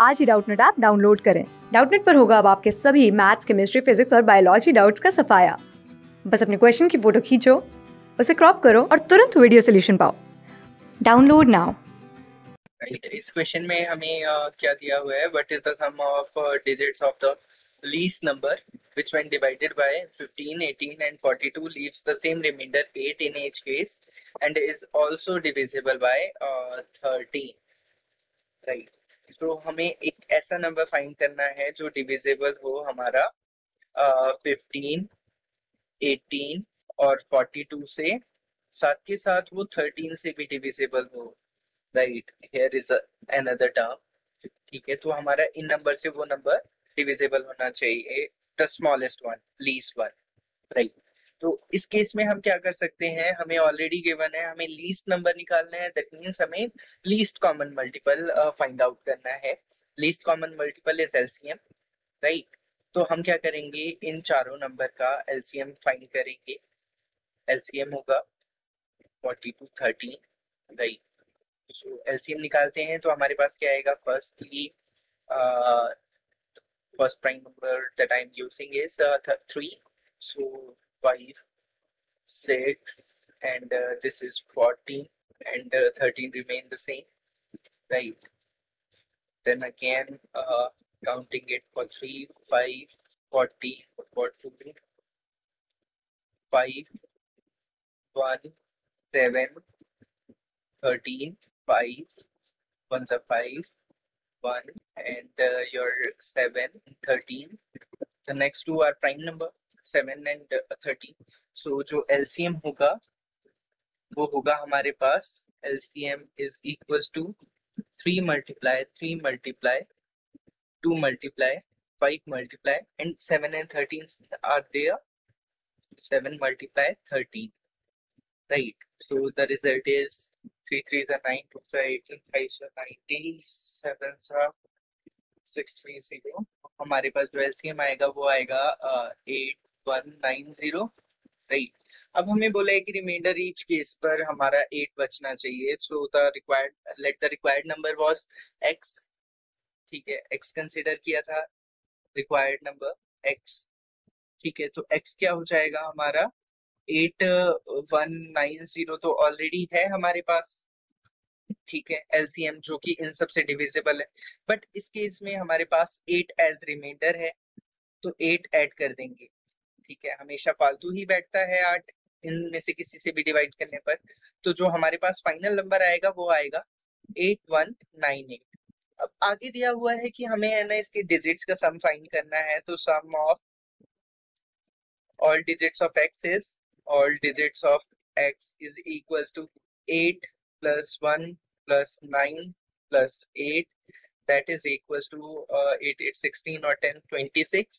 आज ही Doubtnut app download करें। डाउटनेट पर होगा अब आपके सभी मैथ्स केमिस्ट्री फिजिक्स और बायोलॉजी डाउट्स का सफाया। बस अपने क्वेश्चन की फ़ोटो खींचो उसे क्रॉप करो और तुरंत वीडियो सोल्यूशन पाओ। Download now. इस क्वेश्चन में हमें uh, क्या दिया हुआ है? What is the sum of digits of the least number which when divided by 15 18 and 42 leaves the same remainder 8 in each case and is also divisible by uh, 13 right. तो हमें एक ऐसा नंबर फाइंड करना है जो divisible हो हमारा fifteen eighteen और फोर्टी टू से, साथ के साथ वो थर्टीन से भी डिविजिबल हो। Right here is another term ठीक है? तो हमारा इन नंबर से वो नंबर डिविजिबल होना चाहिए the smallest one least one right तो इस केस में हम क्या कर सकते हैं? हमें ऑलरेडी गिवन है, हमें लीस्ट नंबर निकालना है दैट मींस हमें least common multiple find out करना है। Least common multiple is LCM right तो हम क्या करेंगे? इन चारों नंबर का एलसीएम फाइंड करेंगे। एलसीएम होगा 40 टू 13 राइट एलसीएम निकालते हैं तो हमारे पास क्या आएगा? Firstly first prime number that I am using is 3 so 5 6 and uh, this is 14 and uh, 13 remain the same right? Then again uh, counting it for 3 5 40 40 5 1 7 13 5 one's a 5 1 and uh, your 7 13 the next two are prime number seven and thirty so जो LCM होगा, वो होगा हमारे पास LCM is equal to three multiply three multiply two multiply five multiply and seven and thirteen are there seven multiply thirteen right. So the result is 3 3s are 9 2s are 18 5s are 90 7s are 630 हमारे पास जो LCM आएगा, वो आएगा eight right अब हमें बोला है कि रिमाइंडर ईच केस पर हमारा एट बचना चाहिए। So the required let the required number was X ठीक है? एक्स कंसीडर किया था रिक्वायर्ड नंबर एक्स ठीक है? तो एक्स क्या हो जाएगा हमारा? एट वन नाइन ज़ीरो तो ऑलरेडी है हमारे पास, ठीक है? एलसीएम जो कि इन सबसे डिविजिबल है। बट इस केस में हमारे पास एट एज रिमाइंडर है तो एट ऐड कर देंगे। ठीक है हमेशा फालतू ही बैठता है आठ इनमें से किसी से भी डिवाइड करने पर। तो जो हमारे पास फाइनल नंबर आएगा वो आएगा एट वन नाइन एट अब आगे दिया हुआ है कि हमें है ना इसके डिजिट्स का सम फाइंड करना है तो sum of all digits of X is all digits of X is equals to eight plus one plus nine plus eight that is equals to uh, 8 8 16 or 10 26